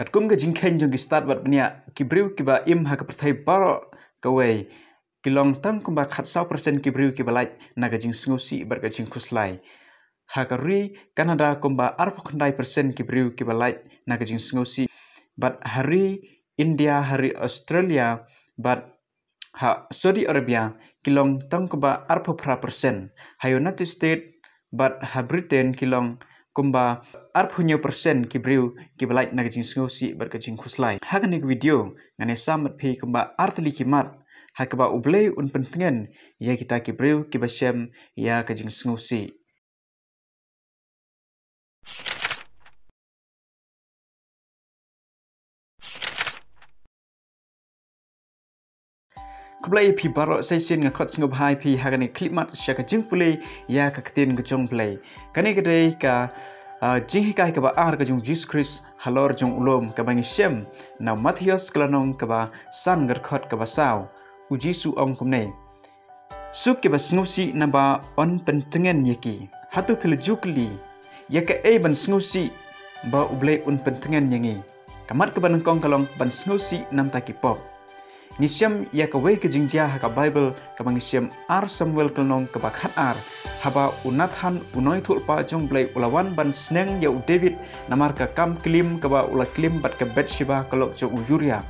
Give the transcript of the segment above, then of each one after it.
kat kum ga jingkhen jong ki start wat bania ki briu ki ba im ha ka prthai baro ka wei. Ki long tam kum ba khat sau persen ki briu ki balai na ga jing sngu si bar ga jing khuslai ha ka ri canada kum ba khandai persen ki briu ki balai na ga jing sngu si. But hari india hari australia but ha saudi arabia ki long tam kum ba arp phra persen. Ha united state but ha britain ki long kumba arpunyo persen kibriu kibalai na gajing sngo si bar gajing khuslai hagani video ngane samat phi kumba artli kimat. Hakaba ublei un pentengen ya kita kibriu kibashem ya gajing sngo si Kublai pi baro session nga khot singop hai pi hagani clip mat sya ka jing pulei ya ka ktin ga chong play. Kani ga dei ka jing hi kai ka ba ar ka jung Jesus Christ halor jung ulom ka bangi shem na Matthias klanong ka ba san gar khot ka ba saw u Jesu ong kum nei. Suk ke ba singusi na ba on pentengen yeki. Hatu pil jukli ya ka e ban singusi ba ublei un pentengen yangi. Kamat ka ban kong kalong ban singusi nam ta ki pop. Nisiam ia ka wei ke jingjia ha ka Bible ka nisiam ar Samuel kelnong ka bakhat ar haba unathan unoi thul pa jong blai ulawan ban sneng ya David namar ka kam klim ka ula klim bat ka Bathsheba kalok jo Uriah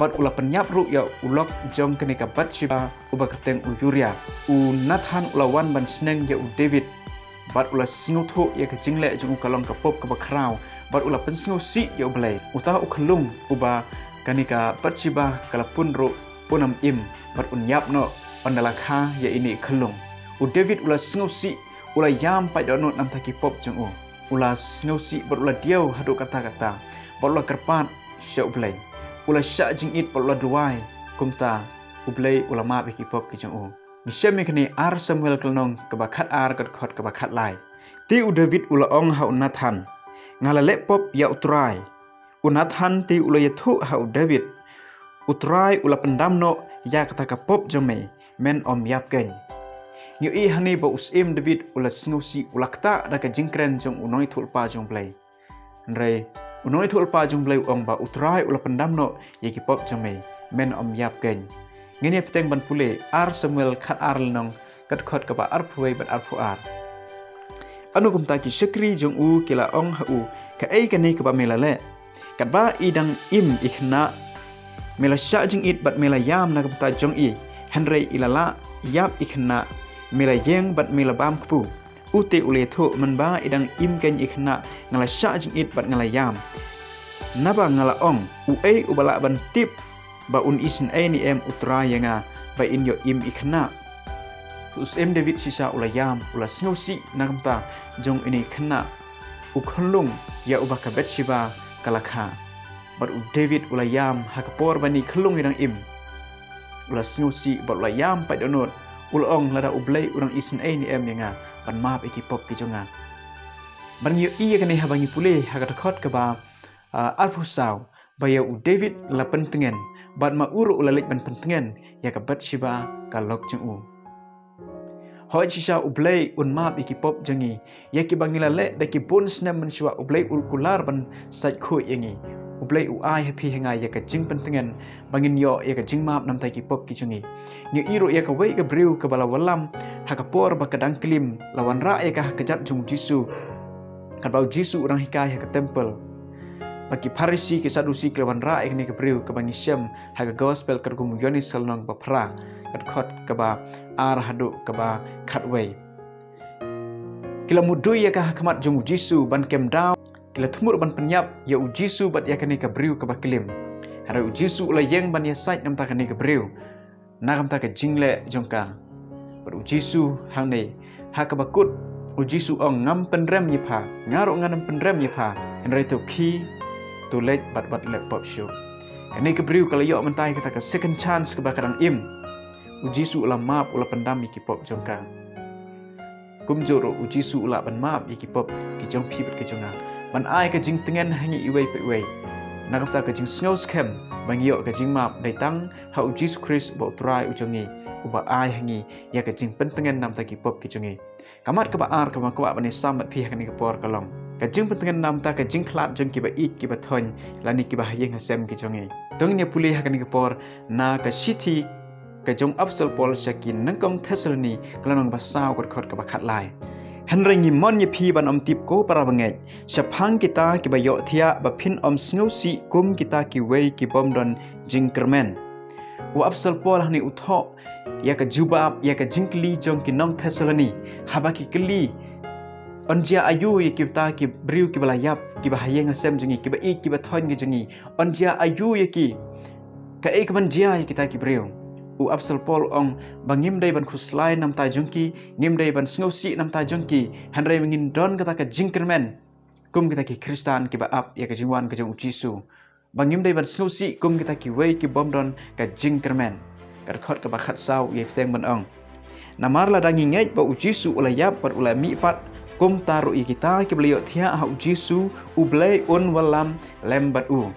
bat ula penyap ru ya ulok jong kene ka Bathsheba uba kerteng Uriah unathan ulawan ban sneng ya David. Bat ula singu thu ya ka jingle jong kalong ka pop ka ba krau bat ula pensingu si ya blai. Uta ukhlung uba kanika perciba kalapun ro punam im bar unyap no pandalakha ya ini khelung u david ula sngosi ula yam pa dono nam taki pop jung u. Ula sngosi bar ula diau hadu kata kata bar ula kerpat sya ublai ula sya jing it ula duai kumta ublai ula ma beki pop ki jung u. Mishem kini ar Samuel kelnong kebakat ar kat khot kebakat lai. Ti u David ula ong ha unathan. Ngala lepop ya utrai unathan ti ula yathu ha David. Utrai ula pendamno ya kata ka pop jome men om yap ken nyu i hani ba usim David ula snusi ula kta da ka jingkren jong unoi thul pa jong play re unoi thul pa jong play ong ba utrai ula pendamno ye ki pop jome men om yap ken ngene peteng ban pule ar samuel khat ar nong kat khot ka ba ar phuai bat ar phu ar. Anu kum ta ki shakri jong u kila ong ha u ka ei ka nei ka ba mela le kat ba idang im ikhna mela sha jing it bat mela yam na kapta jong i. Henry ilala yap ikhna mela yeng bat mela bam kpu ute ule tho man ba idang im ken ikhna ngala sha jing it bat ngala yam. Naba ngala ong u e ubala ban tip ba un isin e ni em utra yanga ba in yo im ikhna us em david sisa ula yam ula snowsi nagamta jong ini khna u khonlung ya ubaka betshiba kalakha bat u david ulayam hakapor bani khlung irang im. Ula snusi bat ulayam pa donot ulong lada ublai urang isin ai ni em yanga ban map iki pop ki jonga ban yu i kane habangi pule hagat khot ka ba alfu saw ba ya u david la pentengen bat ma uru ulalik ban pentengen ya ka bat shiba ka lok chung u Hoi chisha ublay un map iki pop jangi ya ki bangila le da ki snem man shwa ublay ul kular ban sat khu yangi ublay u ai happy hanga ya ka jing pentengen bangin yo ya ka jing map nam tai ki pop ki ni iro ya ka wei ka briu ka bala walam ha ka por ba ka dang klim lawan ra ya ka ka jat jung jisu kan bau jisu orang hikai ha ka temple. Bagi parisi ke sadusi ke lawan ra ni ka briu ka bangi syam ha ka gospel ka yonis salnong ba pra kat khot ka ba ar hadu ka ba khat wei. Kila mudu ya ka hakmat jung jisu ban kem daw kila thumur ban penyap ya u jisu bat ya kani ka briu ka ba hara u jisu la yeng ban ya sait nam ta kani ka briu na kam ta ka jingle jongka bar u jisu hang ne ha ka ba kut u jisu ong ngam penrem ye pha ngaro ngam penrem ye pha en rai to ki to let bat bat le pop show. Kani ka briu kala mentai ka ta ka second chance ka ba kadang im uji su ula map ula pendam iki pop jongka kum joro uji su ula ban map iki pop ki jong pi ke jonga ban ai ka jing tengen hangi iwei pe wei na kam ta ka jing snow scam bang yo ka jing map dai tang ha uji su chris bo try u jongi u ba ai hangi ya ka jing pen tengen nam ta ki pop ki jongi kamat ka ba ar ka ma ka ba ne sam pi ha ni ka por ka long ka jing pentengan nam ta ka jing khlat jong ki ba it ki ba thon la ni ki ba hayeng hasem ki jonge dong ne puli ha kan ki por na ka sithi ka jong apsal pol shakin nangkong thesaloni klanong ba saw kot khot ka ba khat lai. Han ringi mon ye phi ban om tip ko para bangai shaphang kita ki ba yo thia ba phin om sngo si kum kita ki wei ki bom don jing kermen wa apsal pol hani utho ya ka jubab ya ka jingkli jong ki nong thesaloni haba ki kli Onjia ayu ye kita ki briu ki balayap ki bahayeng asem jengi ki ba ik ki ba thon ge jengi onjia ayu ye ki ka ek man jia ye kita ki briu u absal pol ong bangim dai ban khuslai nam ta jungki ngim dai ban sngosi nam ta jungki hanre mingin don kata ka jingkermen kum kita ki kristan ki ba ap ye ka jingwan ka jong jisu bangim dai ban sngosi kum kita ki wei ki bom don ka jingkermen kar khot ka ba khat sau ye fteng ban ong. Namar la dangi ngej ba ujisu ulayap par ulai mi pat. Kum taru i kita ke beliau thia ha jisu u un walam lembat u.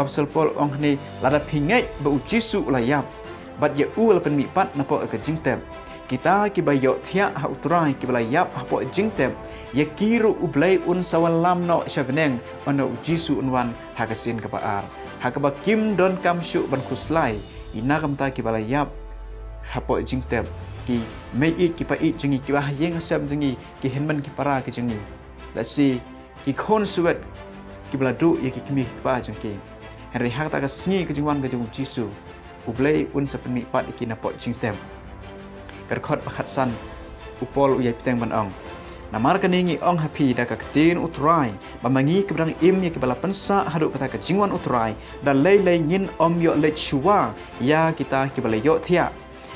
Apsal pol ong ni lada pingai ba u jisu la yap bat ye u la pen mi pat na po ke jingtem kita ki bayo thia ha utrai ki bla yap ha po jingtem ye kiru u blai un sawalam no shabneng ono jisu unwan ha ka sin ka pa ar. Ha ka ba kim don kam shu ban khuslai ina kam ta ki bla yap ha po jingtem ki mai it ki pa it jengi ki ba yeng asam jengi ki henman ki para ki jengi la si ki khon suet ki bla du ye ki kimi ki pa jengi henry hak ta ka singi ki jengwan ki jeng jisu u blai un sa pen pat ki na po jing tem. Kar khot pakhat san u pol u ye piteng ban ong. Na mar ka ningi ong happy da ka tin utrai. Ba ki brang im ye ki bala pensa hadu kata ka jingwan utrai. Da lei lei ngin om yo le chua ya kita ki bala yo thia.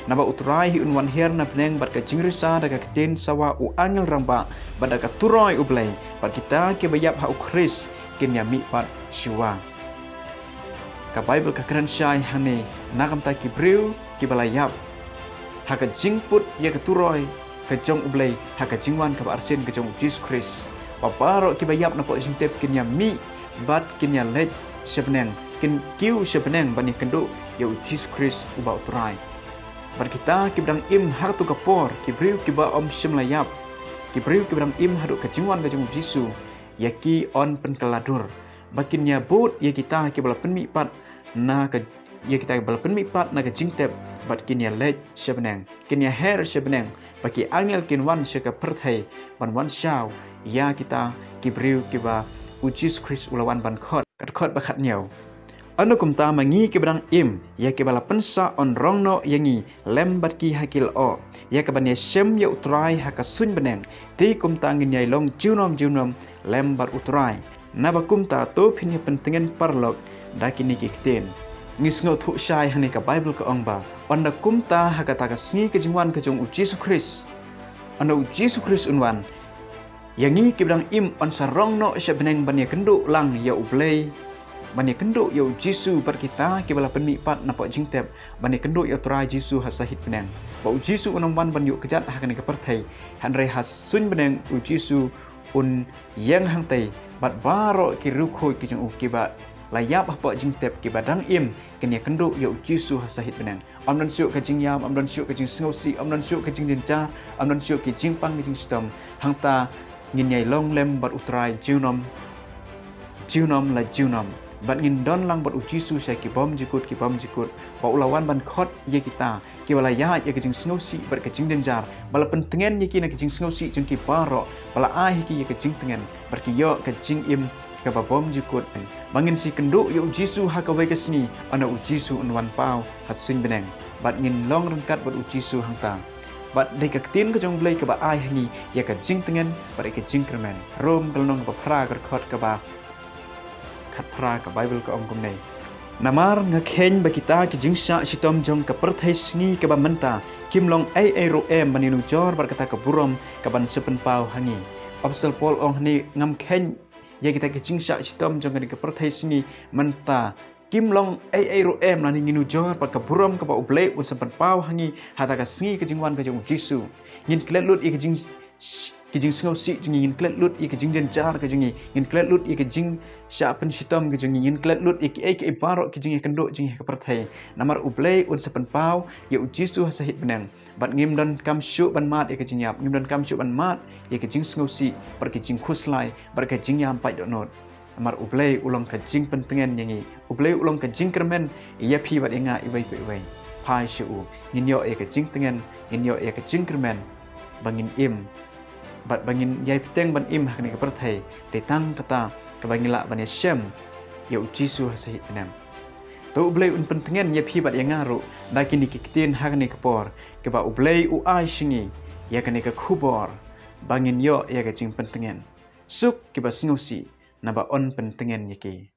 Naba utrai hi unwan her na peneng bat ka jingrisa da ka keten sawa u angel ramba bat da ka turoi ublay. Bat kita ke bayap ha kin ya mi pat shua. Ka Bible ka keren syai hane nakam ta ki briu ki balayap. Ha ka jingput ya ka turoi ka jong ublay ha ka jingwan ka arsin ka jong Jesus Christ. Paparo ki bayap na po jingtep kin ya mi bat kin ya lej sebeneng kin kiu sebeneng bani kendo ya Jesus Christ uba utrai. Bar kita kibdang im har tu kapor kibriu kiba om shim layap kibriu kibdang im hadu kacingwan ka jenguk jisu yaki on pen keladur bakin nya bot ya kita kibala pen mi pat na ka ya kita kibala pen mi pat na ka jingtep bat kin ya lej shabneng kin ya her shabneng baki angel kin wan shaka perthai ban wan shaw ya kita kibriu kiba ujis kris ulawan ban khot kat khot bakhat nyau Anu kumta mangi ke berang im ya ke bala pensa on rong no yangi lembat ki hakil o. Ya ke bani shem ya utrai ha sun beneng ti kumta ngin yai long junom junom lembat utrai na ba kumta to phin ya pentengen parlok da kini ki kten ngis thu shai hani ka bible ka ong ba. On da kumta ha ka ta ka sngi ke jingwan ka jong u jesus christ on u jesus christ unwan yangi ke berang im on sa rong no sha beneng bani kendo lang ya ublei bani kendo yo jisu par kita ke bala penmi pat na jingtep bani kendo yo tra jisu ha sahit penang ba jisu unam ban yo kejat ha kan ke perthai han re has sun benang u jisu un yang hang tay, bat baro ki ru khoi ki jung u ki ba layap apa jingtep ki badang im kenya kendo yo jisu ha sahit penang am dan syuk ka jing yam am dan syuk ka jing si, am dan syuk ka jing dinja am dan syuk ki jing pang ki jing stom. Hang ta ngin yai long lem bat utrai jiunom jiunom la jiunom bat ngin don lang bat uji su saya ki bom jikut ki bom jikut. Ba ulawan ban khot ye kita ki wala ya ye ki jing sngosi bat ke jing denjar bala pentengen ye ki na ki jing sngosi jing ki paro bala a ki ye ki jing tengen. Bar ki yo ke jing im ke ba bom jikut bangin si kendo ye uji su ha ka wai ke sini. Ana uji su unwan pau hat sin beneng. Bat ngin long rengkat bat uji su hang ta. Bat dei ka tin ka jong blai ka ba ai hani ye ka jing tengen bar ke jing kermen rom kalnong ba phra kar khot ka ba khat phra ka bible ka ong kum nei. Namar nga khen ba kita ki jingsha sitom jong ka perthai sngi ka ba menta kim long ai ai ro em maninu jor bar kata ka burom ka ban sepen pau hangi. Obsel pol ong ni ngam khen ye kita ki jingsha sitom jong ka perthai sngi menta kim long ai ai ro em lani nginu jor bar ka burom ka ba uble un sepen pau hangi hata ka sngi ka jingwan ka jong jisu ngin klet lut i ka jing kijing singau si jing ingin klet lut i kijing jen kijing ingin klet lut i kijing sya pen sitom kijing ingin klet lut i ki ki baro kijing i kendo jing ke perthai namar ublei un sepen pau ya ujisu sahit benang bat ngim dan kam syu ban mat i kijing yap ngim dan kam syu ban mat i kijing singau si per kijing khuslai ber kijing yam pai donot namar ublei ulong kijing pentengen yangi ublei ulong kijing kermen ia pi bat inga i bai pai syu ngin yo e kijing tengen ngin yo e kijing kermen bangin im. Bat bangin yai peteng ban im hakni ke perthai. De tang kata ke bangin la ban yashem ya ujisu hasahi penam to ublei un pentengen ya phi bat yang ngaru. Da kini ki kitin hakni ke por. Ke ba ublei u ai shingi ya kani ke khubor bangin yo ya ke jing pentengen. Suk ke ba singusi na ba on pentengen yake